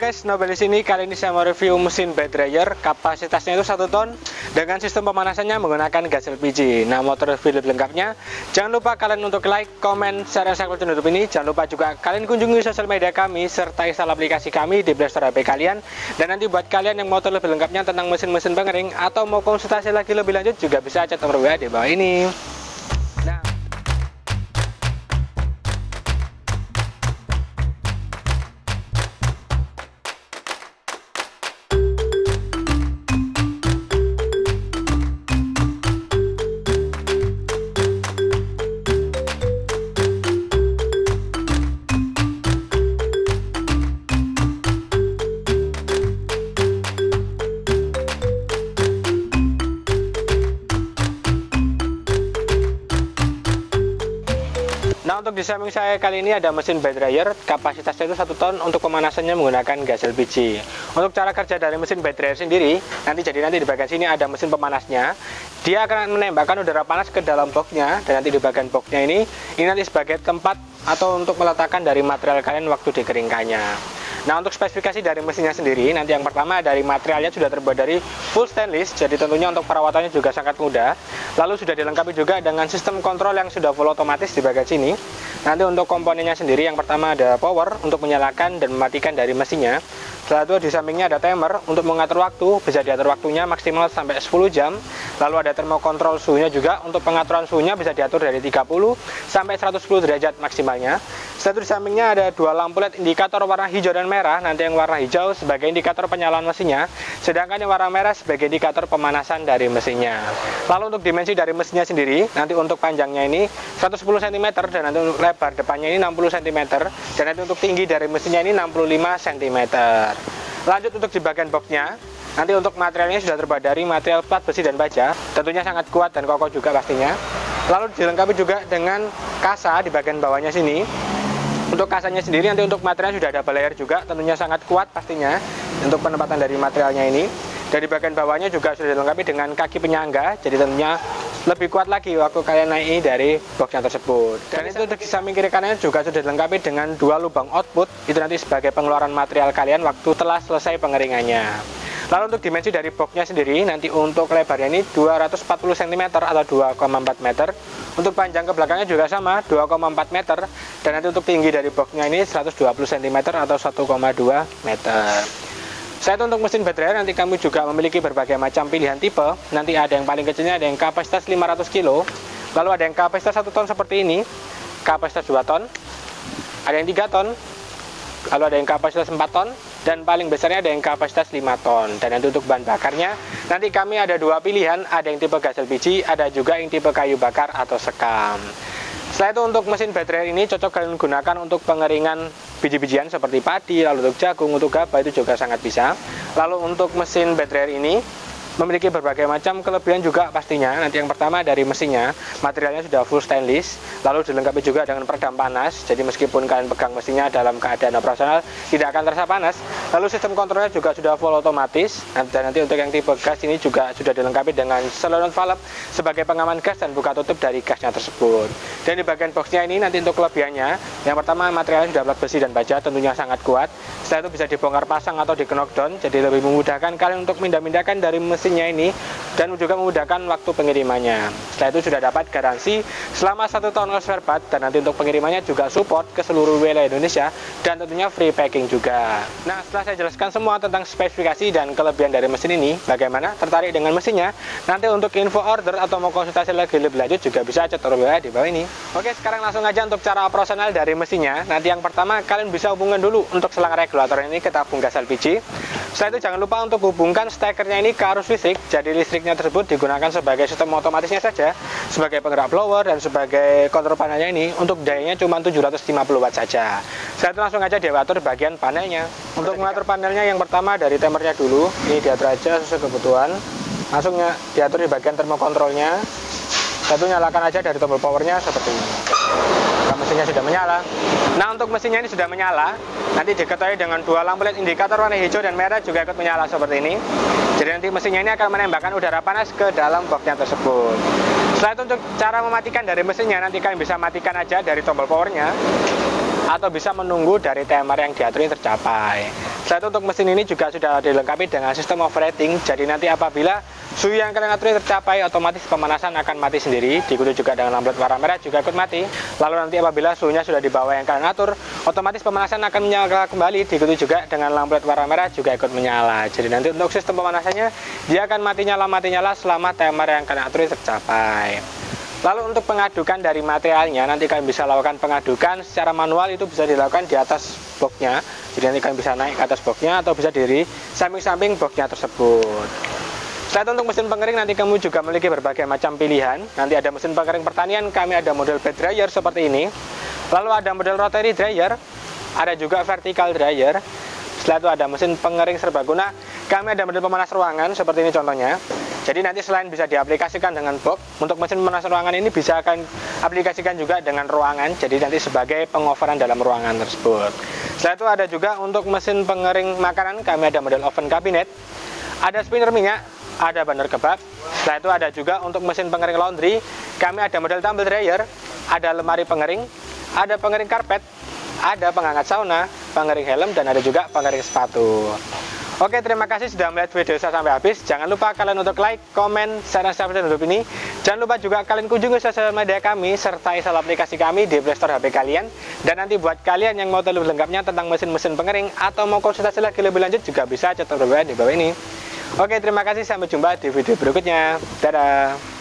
guys, Nobel di sini kali ini saya mau review mesin bed dryer. Kapasitasnya itu satu ton dengan sistem pemanasannya menggunakan gas LPG. Nah, motor review lengkapnya. Jangan lupa kalian untuk like, komen, share, dan subscribe channel YouTube ini. Jangan lupa juga kalian kunjungi sosial media kami serta install aplikasi kami di Play Store HP kalian. Dan nanti buat kalian yang mau lebih lengkapnya tentang mesin-mesin pengering atau mau konsultasi lagi lebih lanjut juga bisa chat nomor WA di bawah ini. Untuk di samping saya kali ini ada mesin bed dryer kapasitasnya itu satu ton untuk pemanasannya menggunakan gas LPG. Untuk cara kerja dari mesin bed dryer sendiri nanti jadi nanti di bagian sini ada mesin pemanasnya. Dia akan menembakkan udara panas ke dalam boxnya dan nanti di bagian boxnya ini ini nanti sebagai tempat atau untuk meletakkan dari material kalian waktu dikeringkannya. Nah untuk spesifikasi dari mesinnya sendiri nanti yang pertama dari materialnya sudah terbuat dari full stainless jadi tentunya untuk perawatannya juga sangat mudah lalu sudah dilengkapi juga dengan sistem kontrol yang sudah full otomatis di bagian sini nanti untuk komponennya sendiri yang pertama ada power untuk menyalakan dan mematikan dari mesinnya setelah itu di sampingnya ada timer untuk mengatur waktu, bisa diatur waktunya maksimal sampai 10 jam. Lalu ada termokontrol suhunya juga, untuk pengaturan suhunya bisa diatur dari 30 sampai 110 derajat maksimalnya. Itu di sampingnya ada dua lampu LED indikator warna hijau dan merah. Nanti yang warna hijau sebagai indikator penyalaan mesinnya, sedangkan yang warna merah sebagai indikator pemanasan dari mesinnya. Lalu untuk dimensi dari mesinnya sendiri, nanti untuk panjangnya ini 110 cm dan nanti untuk lebar depannya ini 60 cm dan nanti untuk tinggi dari mesinnya ini 65 cm. Lanjut untuk di bagian boxnya, nanti untuk materialnya sudah terbuat dari material plat besi dan baja, tentunya sangat kuat dan kokoh juga pastinya. Lalu dilengkapi juga dengan kasa di bagian bawahnya sini. Untuk kasanya sendiri nanti untuk material sudah ada layer juga, tentunya sangat kuat pastinya untuk penempatan dari materialnya ini. Dari bagian bawahnya juga sudah dilengkapi dengan kaki penyangga, jadi tentunya lebih kuat lagi waktu kalian naik dari boxnya tersebut. Dan itu untuk di samping kiri kanannya juga sudah dilengkapi dengan dua lubang output, itu nanti sebagai pengeluaran material kalian waktu telah selesai pengeringannya. Lalu untuk dimensi dari boxnya sendiri, nanti untuk lebarnya ini 240 cm atau 2,4 meter. Untuk panjang ke belakangnya juga sama, 2,4 meter. Dan nanti untuk tinggi dari boxnya ini 120 cm atau 1,2 meter. Saya untuk mesin baterai nanti kami juga memiliki berbagai macam pilihan tipe. Nanti ada yang paling kecilnya ada yang kapasitas 500 kg, lalu ada yang kapasitas 1 ton seperti ini, kapasitas 2 ton, ada yang 3 ton, lalu ada yang kapasitas 4 ton, dan paling besarnya ada yang kapasitas 5 ton. Dan untuk bahan bakarnya, nanti kami ada dua pilihan, ada yang tipe gas LPG, ada juga yang tipe kayu bakar atau sekam. Setelah itu untuk mesin baterai ini cocok kalian gunakan untuk pengeringan biji-bijian seperti padi, lalu untuk jagung, untuk gabah itu juga sangat bisa. Lalu untuk mesin baterai ini memiliki berbagai macam kelebihan juga pastinya. Nanti yang pertama dari mesinnya, materialnya sudah full stainless, lalu dilengkapi juga dengan peredam panas. Jadi meskipun kalian pegang mesinnya dalam keadaan operasional tidak akan terasa panas. Lalu sistem kontrolnya juga sudah full otomatis. Dan nanti untuk yang tipe gas ini juga sudah dilengkapi dengan solenoid valve sebagai pengaman gas dan buka tutup dari gasnya tersebut. Dan di bagian boxnya ini nanti untuk kelebihannya, yang pertama materialnya sudah plat besi dan baja, tentunya sangat kuat. Setelah itu bisa dibongkar pasang atau di knockdown, jadi lebih memudahkan kalian untuk pindah-pindahkan dari mesin mesinnya ini dan juga memudahkan waktu pengirimannya. Setelah itu sudah dapat garansi selama satu tahun spare part dan nanti untuk pengirimannya juga support ke seluruh wilayah Indonesia dan tentunya free packing juga. Nah setelah saya jelaskan semua tentang spesifikasi dan kelebihan dari mesin ini, bagaimana tertarik dengan mesinnya? Nanti untuk info order atau mau konsultasi lagi lebih lanjut juga bisa chat WA di bawah ini. Oke sekarang langsung aja untuk cara operasional dari mesinnya. Nanti yang pertama kalian bisa hubungkan dulu untuk selang regulator ini ke tabung gas LPG. Setelah itu jangan lupa untuk hubungkan stekernya ini ke arus listrik. Jadi listriknya tersebut digunakan sebagai sistem otomatisnya saja, sebagai penggerak blower dan sebagai kontrol panelnya ini untuk dayanya cuma 750 watt saja. Itu langsung aja diatur bagian panelnya. Untuk mengatur panelnya yang pertama dari timernya dulu, ini diatur aja sesuai kebutuhan. Langsung diatur di bagian termokontrolnya. Satu nyalakan aja dari tombol powernya seperti ini mesinnya sudah menyala. Nah untuk mesinnya ini sudah menyala, nanti diketahui dengan dua lampu LED indikator warna hijau dan merah juga ikut menyala seperti ini. Jadi nanti mesinnya ini akan menembakkan udara panas ke dalam boxnya tersebut. Setelah itu untuk cara mematikan dari mesinnya, nanti kalian bisa matikan aja dari tombol powernya atau bisa menunggu dari timer yang diatur ini tercapai. Selain itu untuk mesin ini juga sudah dilengkapi dengan sistem overheating. Jadi nanti apabila suhu yang kalian atur tercapai, otomatis pemanasan akan mati sendiri. Diikuti juga dengan lampu warna merah juga ikut mati. Lalu nanti apabila suhunya sudah di bawah yang kalian atur, otomatis pemanasan akan menyala kembali. Diikuti juga dengan lampu warna merah juga ikut menyala. Jadi nanti untuk sistem pemanasannya, dia akan mati nyala mati nyala selama timer yang kalian atur tercapai. Lalu untuk pengadukan dari materialnya nanti kalian bisa lakukan pengadukan secara manual itu bisa dilakukan di atas boxnya. Jadi nanti kalian bisa naik ke atas boxnya atau bisa diri samping-samping boxnya tersebut. Selain untuk mesin pengering nanti kamu juga memiliki berbagai macam pilihan. Nanti ada mesin pengering pertanian, kami ada model bed dryer seperti ini. Lalu ada model rotary dryer, ada juga vertical dryer. Setelah itu ada mesin pengering serbaguna. Kami ada model pemanas ruangan seperti ini contohnya. Jadi nanti selain bisa diaplikasikan dengan box, untuk mesin pemanas ruangan ini bisa akan aplikasikan juga dengan ruangan. Jadi nanti sebagai pengoveran dalam ruangan tersebut. Setelah itu ada juga untuk mesin pengering makanan, kami ada model oven cabinet, ada spinner minyak, ada bandar kebab. Setelah itu ada juga untuk mesin pengering laundry, kami ada model tumble dryer, ada lemari pengering, ada pengering karpet, ada pengangkat sauna, pengering helm, dan ada juga pengering sepatu. Oke, terima kasih sudah melihat video saya sampai habis. Jangan lupa kalian untuk like, komen, share, dan subscribe YouTube ini. Jangan lupa juga kalian kunjungi sosial media kami, serta install aplikasi kami di Play Store HP kalian. Dan nanti buat kalian yang mau tahu lebih lengkapnya tentang mesin-mesin pengering, atau mau konsultasi lagi lebih lanjut, juga bisa catat berbeda di bawah ini. Oke, terima kasih. Sampai jumpa di video berikutnya. Dadah.